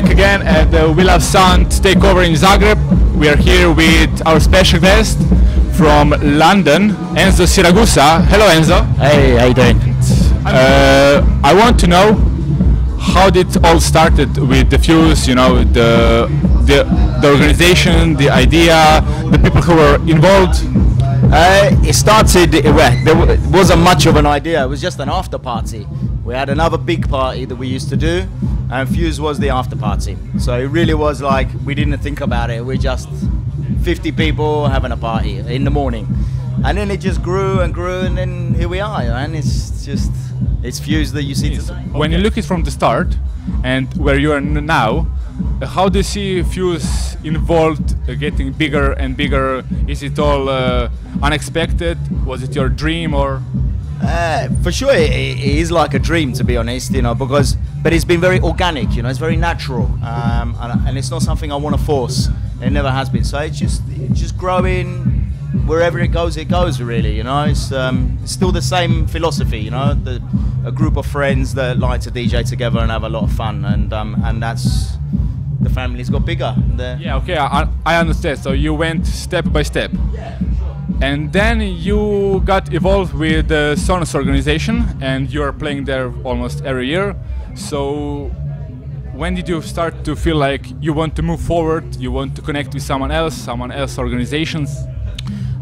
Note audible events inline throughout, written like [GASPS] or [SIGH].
back again at the We Love Sound takeover in Zagreb. We are here with our special guest from London, Enzo Siragusa. Hello, Enzo. Hey, how you doing? Uh, I want to know how did it all started with the Fuse. You know, the the, the organization, the idea, the people who were involved. Uh, it started, well, there wasn't much of an idea, it was just an after party. We had another big party that we used to do, and Fuse was the after party. So it really was like, we didn't think about it, We're just 50 people having a party in the morning. And then it just grew and grew, and then here we are, and it's just, it's Fuse that you see today. When you look it from the start and where you are now, how do you see Fuse involved, uh, getting bigger and bigger? Is it all uh, unexpected? Was it your dream or? Uh, for sure, it, it is like a dream to be honest, you know, because but it's been very organic, you know, it's very natural, um, and, and it's not something I want to force. It never has been. So it's just it's just growing. Wherever it goes, it goes. Really, you know, it's, um, it's still the same philosophy. You know, the, a group of friends that like to DJ together and have a lot of fun, and um, and that's the family's got bigger. The, Yeah, okay, I, I understand. So you went step by step. And then you got involved with the Sonus organization, and you are playing there almost every year. So, when did you start to feel like you want to move forward? You want to connect with someone else, someone else organizations?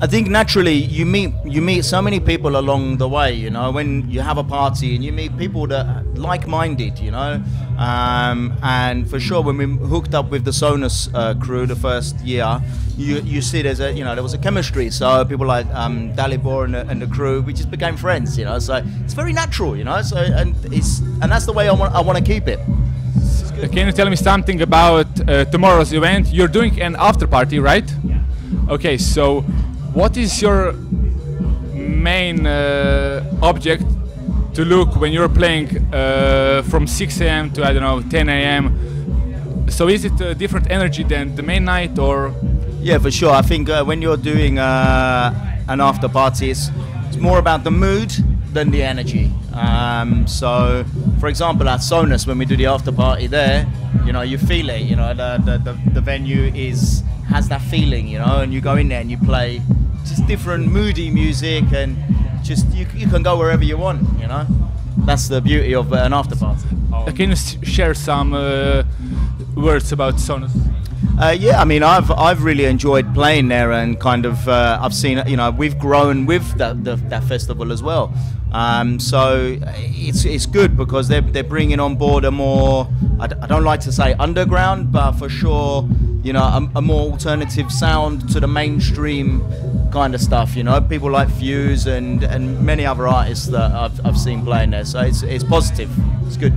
I think naturally you meet you meet so many people along the way. You know, when you have a party and you meet people that are like-minded. You know, um, and for sure when we hooked up with the Sonus uh, crew the first year, you you see there's a you know there was a chemistry. So people like um, Dalibor and the, and the crew, we just became friends. You know, so it's very natural. You know, so and it's and that's the way I want I want to keep it. Uh, Can you tell me something about uh, tomorrow's event? You're doing an after party, right? Yeah. Okay, so what is your main uh, object to look when you're playing uh, from 6 a.m. to I don't know 10 a.m. So is it a different energy than the main night or? Yeah, for sure. I think uh, when you're doing uh, an after party, it's, it's more about the mood than the energy. Um, so, for example, at Sonus, when we do the after party there, you know, you feel it. You know, the, the, the, the venue is has that feeling. You know, and you go in there and you play just different moody music, and just you, you can go wherever you want. You know, that's the beauty of uh, an after party. Uh, Can you share some uh, words about Sonus? Uh, yeah, I mean, I've I've really enjoyed playing there, and kind of uh, I've seen you know we've grown with that the, that festival as well. Um, so it's it's good because they're they're bringing on board a more I, d- I don't like to say underground, but for sure you know a, a more alternative sound to the mainstream kind of stuff. You know, people like Fuse and and many other artists that I've I've seen playing there. So it's it's positive. It's good.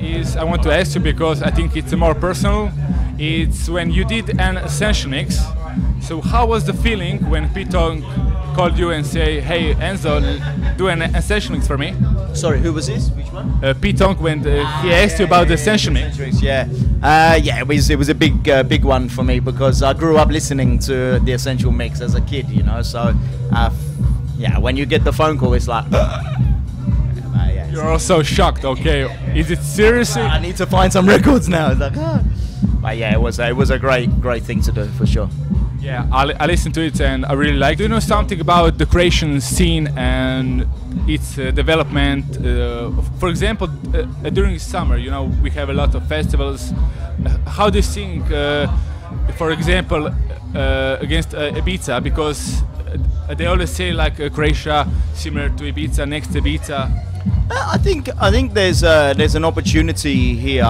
is I want to ask you because I think it's more personal. It's when you did an essential mix. So how was the feeling when Pete Tong called you and say, "Hey Enzo, do an essential mix for me"? Sorry, who was this? Which one? Uh, Pete Tong when uh, he asked you about the essential mix. Yeah, uh, yeah. It was it was a big uh, big one for me because I grew up listening to the Essential Mix as a kid, you know. So, uh, yeah, when you get the phone call, it's like, yeah, [LAUGHS] yeah, You're also shocked. Okay, is it seriously? I need to find some records now. It's like, ah. [GASPS] but yeah, it was a, it was a great great thing to do for sure. Yeah, I, I listened to it and I really like. Do you know something about the Croatian scene and its uh, development? Uh, for example, uh, during summer, you know, we have a lot of festivals. Uh, How do you think, uh, for example, uh, against uh, Ibiza? Because uh, they always say like uh, Croatia similar to Ibiza, next to Ibiza. Uh, I think I think there's uh, there's an opportunity here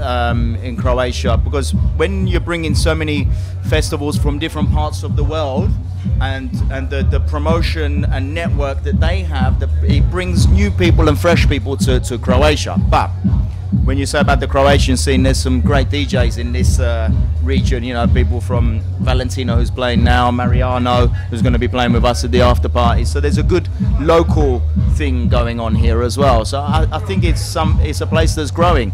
um, in Croatia because when you're bringing so many festivals from different parts of the world and and the, the promotion and network that they have, that it brings new people and fresh people to, to Croatia. But when you say about the Croatian scene, there's some great DJs in this uh, region. You know, people from Valentino who's playing now, Mariano who's going to be playing with us at the after party. So there's a good local thing going on here as well. So I, I think it's some it's a place that's growing.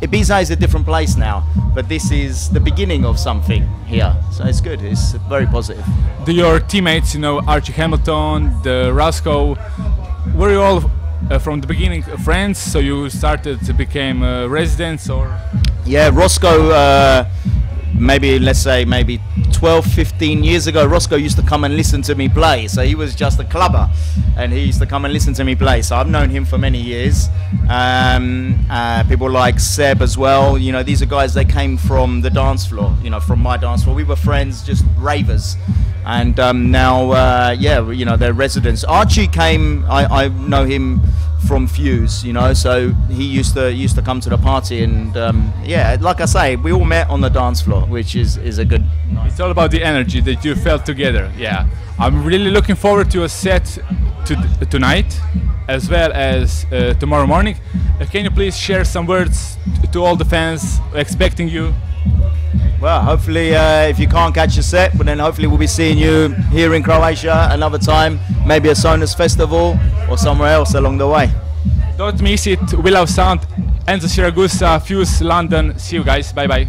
Ibiza is a different place now, but this is the beginning of something here. So it's good. It's very positive. Do your teammates, you know, Archie Hamilton, the Rossko, were you all uh, from the beginning uh, friends? So you started to become uh, residents or? Yeah, Rossko, uh, maybe let's say maybe 12, 15 years ago, Rossko used to come and listen to me play. So he was just a clubber and he used to come and listen to me play. So I've known him for many years. Um, uh, people like Seb as well. You know, these are guys they came from the dance floor, you know, from my dance floor. We were friends, just ravers. And um, now, uh, yeah, you know, they're residents. Archie came, I, I know him from Fuse, you know. So he used to used to come to the party, and um, yeah, like I say, we all met on the dance floor, which is is a good. It's all about the energy that you felt together. Yeah, I'm really looking forward to a set to tonight, as well as uh, tomorrow morning. Uh, can you please share some words to all the fans expecting you? Well, hopefully, uh, if you can't catch a set, but then hopefully we'll be seeing you here in Croatia another time, maybe a Sonus festival or somewhere else along the way. Don't miss it. We love sound. Enzo Siragusa, Fuse London. See you guys. Bye bye.